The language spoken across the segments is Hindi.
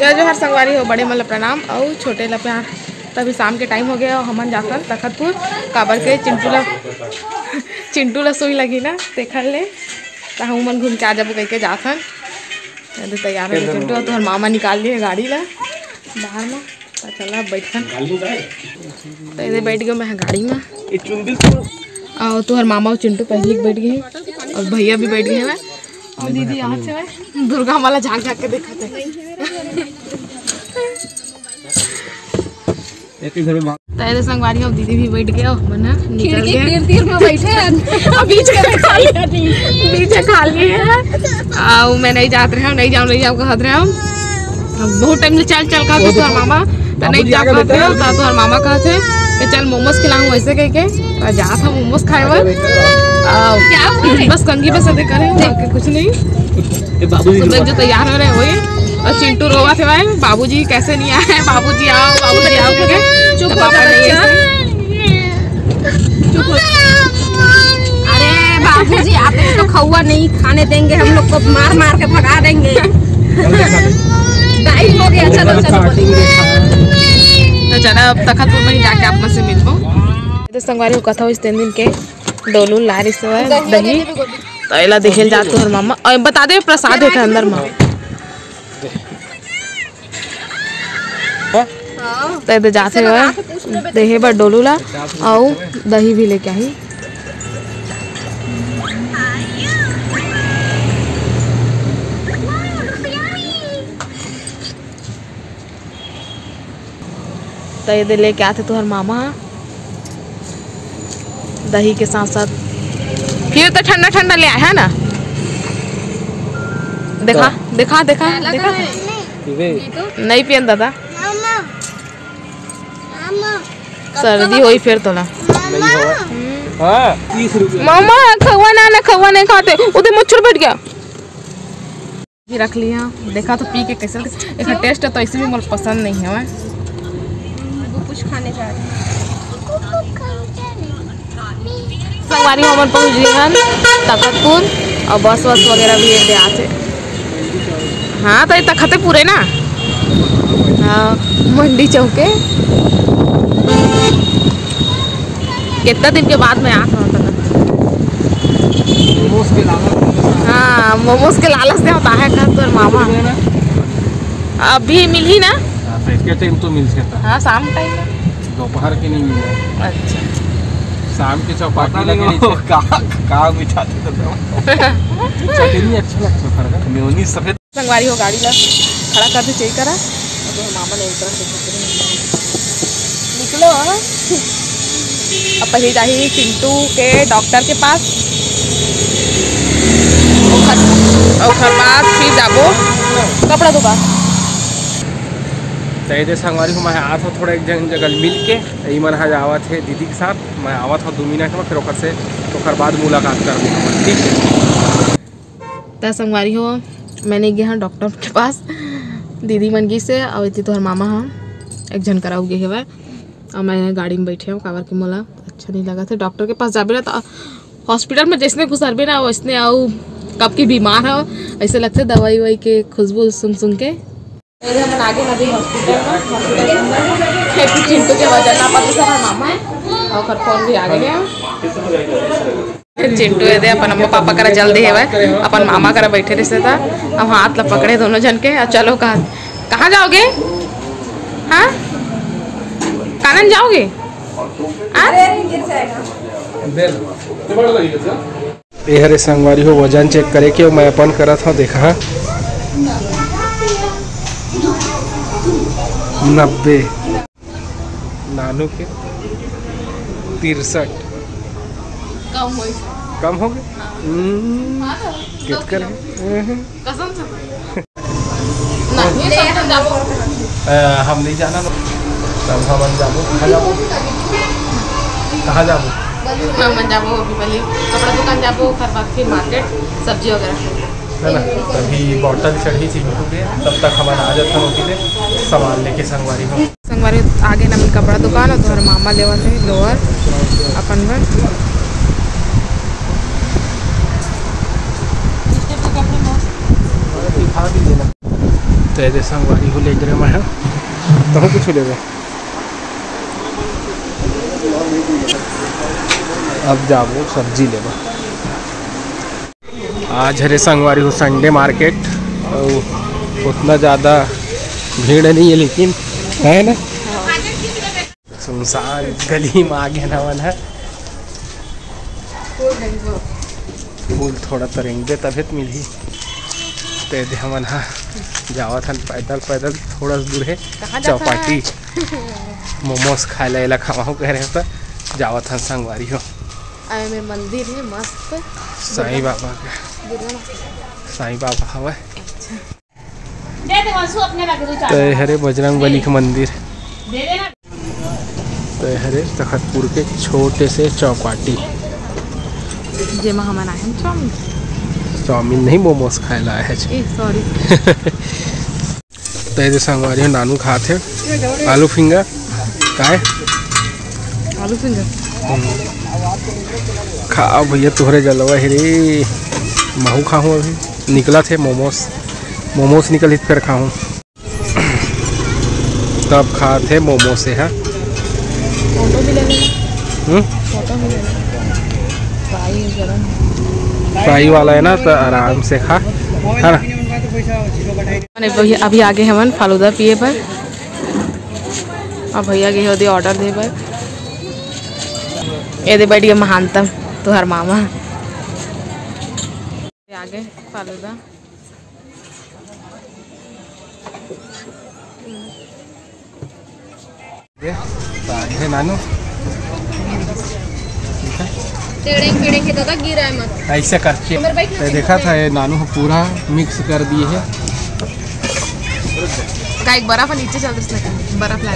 जय जोहर संगवारी हो बड़े मतलब प्रणाम। और छोटे ला प्यार। तभी शाम के टाइम हो गया और हमन जातन तखतपुर काबर के चिंटू ला चिंटू ला सुई लगी ना देखल ले। तो हम मन घूम के आ जाबो कह के जाथन। अरे तैयार हो चिंटू। और तोहर मामा निकाल लिए गाड़ी ला। बाहर में तो चला बैठन। तो इधर बैठ गए मैं गाड़ी में। और तोहर मामा और चिंटू पहले बैठ गए और भैया भी बैठ गए हैं। और दीदी यहाँ से दुर्गा माला झाँक झाँक के देखते ही। तेरे संगवारी अब दीदी भी बैठ गया मना निकल गए। तीर तीर में बैठे हैं। अब बीच के खा लिया बीच में खा लिए हैं। आओ मैं नहीं जात रहे हूँ नहीं जाऊँ नहीं जाऊँ कहत रहे हूँ बहुत टाइम से चल चल कहा तो तोहर मामा। तो नहीं जा कहते हो। तो तोहर मामा कहते कि चल मोमोज खिलाऊं ऐसे कह के। और जा था मोमोज खाए बर बस कंगी बस अदे करे कुछ नहीं। बाबू जो तैयार हो रहे हुए और चिंटू रोवा थे भाई बाबूजी कैसे नहीं आए बाबूजी आओ बाबूजी आओ करके। चुप पापा नहीं चुप हो अरे बाबूजी आप तो खौआ नहीं खाने देंगे हम लोग को मार मार के भगा देंगे। टाइम हो गया चलो चलो तो चला अब तखतपुर में ही जाके आप से मिलबो। तो संगवारी को कथा इस तीन दिन के डोलू लारी से है, दही। तो एला देखेल जात तोहर मामा। और बता दे प्रसाद है अंदर में तो इधर जाते हुए देहे बर डोलू ला और दही भी लेके आई तो इधर लेके आते तोहर मामा? दही के साथ साथ। फिर तो ठंडा ठंडा ले आया है ना? देखा देखा देखा देखा। नहीं पियन दादा। सर्दी हुई फिर तो ना। हाँ तीस रुपये। मामा खवा ना ना खवा नहीं खाते। उधर मच्छर बैठ गया। रख लिया। देखा तो पी के कैसे इसका टेस्ट है तो ऐसे भी मुझे पसंद नहीं है वो कुछ खाने जा रहे हैं। संगवारी हमन पहुँच गए हन तखतपुर और बस वस वगैरह भी एक यहाँ से हाँ तो ये तखते पूरे ना? हाँ मंडी चौके। कितना दिन के बाद मैं हूँ तखत? मोमोज के अलावा हाँ। मोमोज के लालच से होता है का तोर मामा। अभी मिली ना? तो इसके टाइम तो मिल सकता हाँ। शाम टाइम में दोपहर के नहीं मिला। अच्छा। शाम के चौपाटी लगे कहाँ बिठाते तो। चटनी अच्छा लगता है मेयोनी सफ़ेद संगवारी हो गाड़ी ला। खड़ा कर दे चाहिए करा। अब मामा ने उतरा के निकलो। अब पहले जाही चिंटू के डॉक्टर के पास। ओकर ओकर बाद फिर जाबो। कपड़ा दुकान तो ये संगवारी को मैं आत हो थोड़ा एक जगह जगह मिल के ई मन आज आवत है दीदी के साथ। मैं आवत हो दो मिनट में फिर ओकर से ओकर बाद मुलाकात कर ठीक है? त संगवारी हो, मैंने गया हाँ डॉक्टर के पास, दीदी मन गी से, और इतनी तोहर मामा हाँ एक जन कराऊ गे हेवा और मैं गाड़ी में बैठे हूँ काबर के मोला अच्छा नहीं लगा था। डॉक्टर के पास जाबे ना तो हॉस्पिटल में जैसने घुसरबे ना वैसने आओ कब की बीमार हो, ऐसे लगते दवाई ववाई के खुशबू सुन सुन के। इधर हम आगे अभी हॉस्पिटल में हॉस्पिटल में खेती चिंटू के वजह ना पता सर मामा है और ओकर फ़ोन भी आ गए चिंटू दे अपन अम्मा पापा करा जल्दी है अपन मामा करा बैठे रहे था। अब हाथ ला पकड़े दोनों जन के। और चलो कहाँ कहाँ जाओगे? हाँ? कानन जाओगे? हाँ? ये हरे संगवारी हो वज़न चेक करे के मैं अपन करत हूँ देखा। नब्बे। नानू के तिरसठ। कम हुई कम हो गए कित कर कसम से नहीं सब जाबो हम नहीं जाना तब हम जाबो कहाँ जाबो कहाँ जाबो हम जाबो अभी पहले। कपड़ा दुकान जाबो फिर मार्केट सब्ज़ी वगैरह। है ना? तभी बॉटल चढ़ी थी बिल्कुल के तब तक हमारा आ जाता होती थे सामान लेके संगवारी हो। संगवारी आगे ना मिल कपड़ा दुकान और तुम्हारे मामा लेवा थे लोअर अपन देना तो ये संगवारी हो ले जरे मैं तो कुछ ले अब जाबो सब्ज़ी लेबा आज हरे संगवारी हो संडे मार्केट और उतना ज़्यादा भीड़ नहीं है लेकिन है ना? सुनसान गली में आगे ना मन है फूल थोड़ा तरेंगे तबियत मिली। ते दे हमन हा जावत हन पैदल पैदल थोड़ा सा दूर है। चौपाटी। मोमोज खाए ला खावाहू कह रहे तो जावत हन संगवारी हो। आए में मंदिर है मस्त। साईं बाबा के। साईं बाबा हवा तो हरे बजरंग बली के मंदिर। तो हरे तखतपुर के छोटे से चौपाटी। जेमा हमन आए हैं चाउमीन? चाउमीन नहीं मोमोज खाए ला है। सॉरी तो ये संगवारी हो नानू खाते आलू फिंगर। काय? आलू फिंगर। खाओ भैया तुहरे जलवा है रे। महू खाऊं अभी? निकला थे मोमोस। मोमोस निकल फिर खाऊं। तब खाते मोमो से है? फ़ोटो भी ले लेना फ़ोटो भी ले लेना फ्राई वाला है ना तो आराम से खा। है ना? भैया अभी आगे हमन फालूदा पिए पर। और भैया गए ऑर्डर दे पर। ये गया महानतम तुहर मामा ये आगे फालूदा ये आगे नानू टेढ़े पेड़े के दादा गिरा मत ऐसे करके तो देखा था ये नानू को पूरा मिक्स कर दिए है का एक बर्फ़ नीचे चल रहा बर्फ़ ला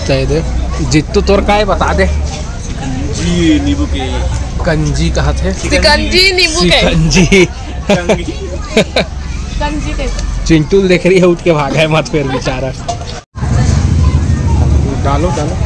तो ये दे जित्तू तोर का है बता दे? जी नींबू के। कंजी कहा थे? सिकंजी। नींबू के। कंजी कंजी चिंटू देख रही है उठ के भागा है मत फिर बेचारा। डालो डालो।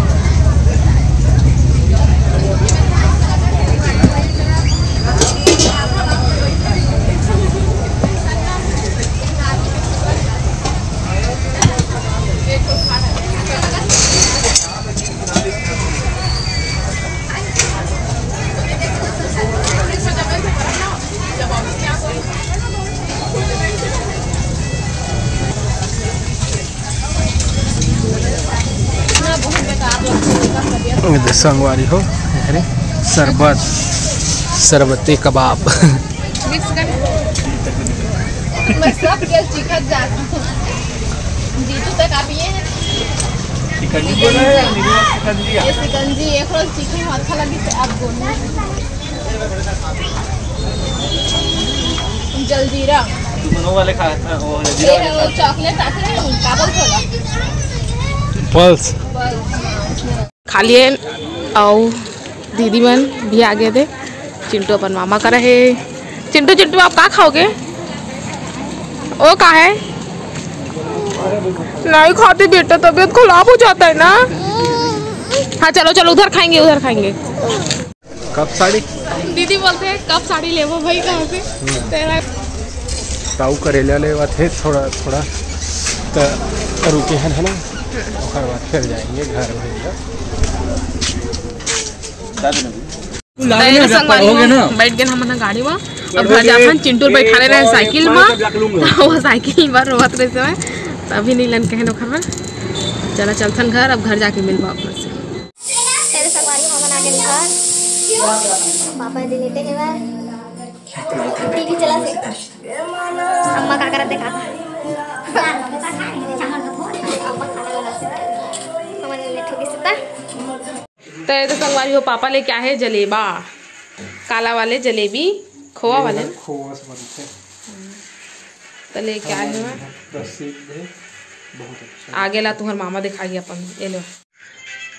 अच्छा लगी तो आप दोनों जलजीरा दोनों वाले खाया वो वाले है वाले वो चॉकलेट आते हैं काबल खोला लिए और दीदी मन भी आ गए थे। चिंटू अपन मामा का रहे। चिंटू चिंटू आप का खाओगे? ओ का है? नहीं खाते बेटा तबीयत खराब हो जाता है ना। हाँ चलो चलो उधर खाएँगे उधर खाएँगे। कब साड़ी? दीदी बोलते हैं कब साड़ी ले वो भाई कहाँ से? तेरा ताऊ करेला ले थे थोड़ा थोड़ा। तो रुके हैं है ना? ओकर बाद फिर जाएँगे घर भैया हो, बैठ गए हम गाड़ी में अब घर जाकर चिंटू बैठाने रहे साइकिल में। वो साइकिल रोवत रहे तभी में। चला चलथन घर अब घर जाके मिलवा अपने से। तेरे सवारी हो बना के घर। पापा जी लेटे के बाद टीवी चला से अम्मा का करत देखा तो ये तो संगवारी हो पापा ले क्या है जलेबा। काला वाले जलेबी खोआ वाले? खोआ से बनते तो ले क्या है। प्रसिद्ध बहुत अच्छा। आगे ला तुम्हार मामा दिखाई अपन। ये लो।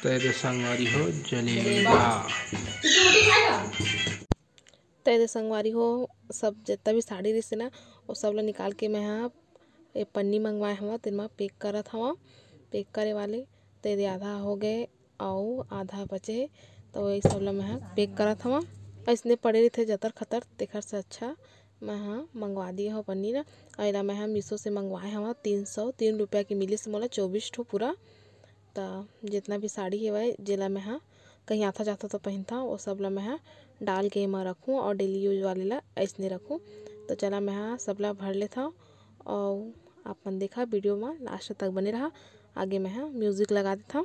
तो ये संगवारी हो जलेबा। तो ये संगवारी हो सब जितना भी साड़ी रही ना वो सब ला निकाल के मैं यहाँ ये पन्नी मंगवाए हवा तेन में पैक करत हवा पैक करे वाले। तो ये आधा हो गए। और आधा बचे। हे तो वही सब ला मैं पैक करत हवा ऐसने पड़े रही थे जतर खतर, तेखर से अच्छा मैं हाँ मंगवा दिए हो पनीर। और एला मैं हाँ मीशो से मंगवाए हवा तीन सौ, तीन रुपया के मिलिस मोला चौबीस ठो पूरा। तो जितना भी साड़ी हेवय जेला मैं हाँ कहीं आता जाता तो पहनता, वो सब ला मैं हाँ डाल के एमा रखूँ और डेली यूज़ वाले ला ऐसने रखूँ। तो चला मैं हाँ सब ला भर लेता और आप मन देखा वीडियो में लास्ट तक बने रहा। आगे मैं हाँ म्यूज़िक लगा देता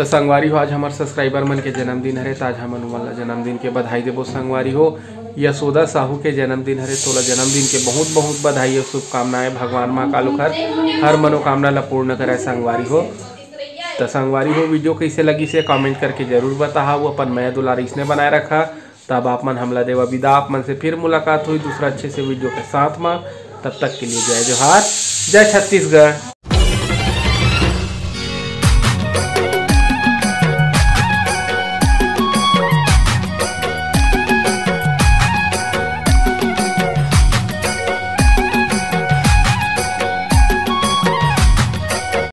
तो संगवारी हो, आज हमारे सब्सक्राइबर मन के जन्मदिन हरे तो आज हमन वाला जन्मदिन के बधाई देबो संगवारी हो। यशोदा साहू के जन्मदिन हरे तोला जन्मदिन के बहुत बहुत बधाई और शुभकामनाएँ भगवान माँ कालू हर हर मनोकामना ला पूर्ण करे संगवारी हो। तो संगवारी हो, वीडियो कैसे लगी से कमेंट करके ज़रूर बताहा वो अपन मैं दुलार इसने बनाए रखा। तब आप मन हमला देवा विदा। आप मन से फिर मुलाकात हुई दूसरा अच्छे से वीडियो के साथ में। तब तक के लिए जय जोहार। जय छत्तीसगढ़।